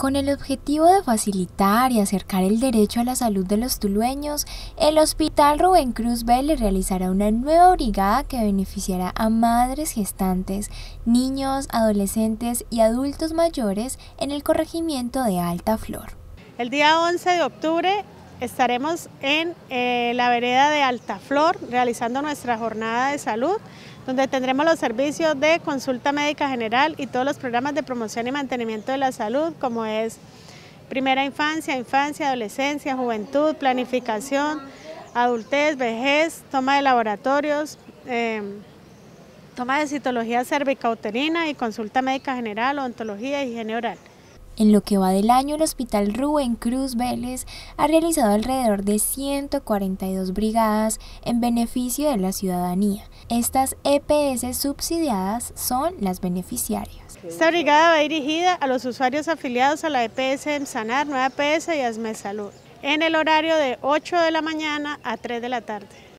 Con el objetivo de facilitar y acercar el derecho a la salud de los tulueños, el Hospital Rubén Cruz Vélez realizará una nueva brigada que beneficiará a madres gestantes, niños, adolescentes y adultos mayores en el corregimiento de Alta Flor. El día 11 de octubre estaremos en eh, la vereda de Alta Flor realizando nuestra jornada de salud donde tendremos los servicios de consulta médica general y todos los programas de promoción y mantenimiento de la salud, como es primera infancia, infancia, adolescencia, juventud, planificación, adultez, vejez, toma de laboratorios, em, toma de citología cervicauterina y consulta médica general, odontología y higiene oral. En lo que va del año, el Hospital Rubén Cruz Vélez ha realizado alrededor de 142 brigadas en beneficio de la ciudadanía. Estas EPS subsidiadas son las beneficiarias. Esta brigada va dirigida a los usuarios afiliados a la EPS Sanar, Nueva EPS y ASME Salud, en el horario de 8 de la mañana a 3 de la tarde.